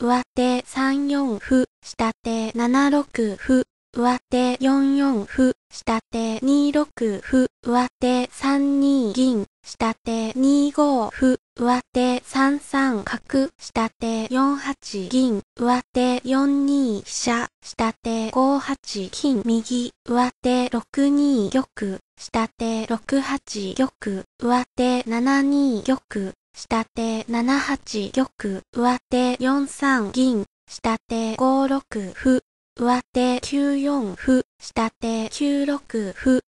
上手3四歩、下手7六歩、上手4四歩、下手2六歩、上手3二銀、下手2五歩、上手3三角、下手4八銀、上手4二飛車、下手5八金右、上手6二玉、下手6八玉、上手7二玉、下手7八玉、上手4三銀、下手5六歩、上手9四歩、下手9六歩、